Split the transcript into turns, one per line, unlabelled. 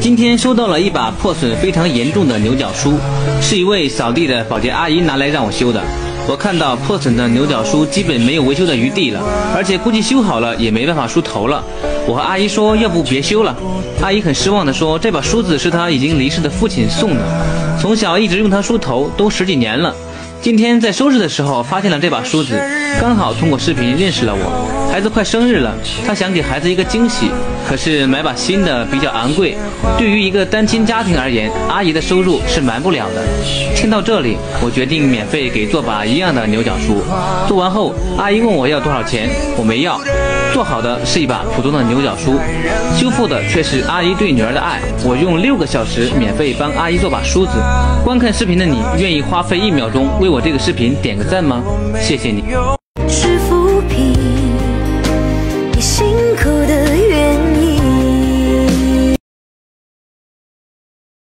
今天收到了一把破损非常严重的牛角梳，是一位扫地的保洁阿姨拿来让我修的。我看到破损的牛角梳基本没有维修的余地了，而且估计修好了也没办法梳头了。我和阿姨说，要不别修了。阿姨很失望地说，这把梳子是她已经离世的父亲送的，从小一直用它梳头，都十几年了。今天在收拾的时候发现了这把梳子，刚好通过视频认识了我。孩子快生日了，他想给孩子一个惊喜，可是买把新的比较昂贵。对于一个单亲家庭而言，阿姨的收入是瞒不了的。听到这里，我决定免费给做把一样的牛角梳。做完后，阿姨问我要多少钱，我没要。做好的是一把普通的牛角梳，修复的却是阿姨对女儿的爱。我用六个小时免费帮阿姨做把梳子。观看视频的你，愿意花费一秒钟为我这个视频点个赞吗？谢谢你。